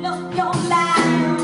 Look your life.